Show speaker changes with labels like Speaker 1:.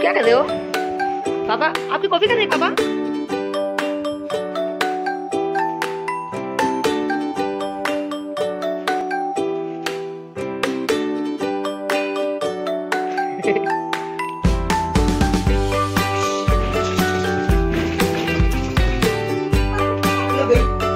Speaker 1: क्या कर रहे हो? पापा आपकी कॉफ़ी कर रहे हैं पापा? Thank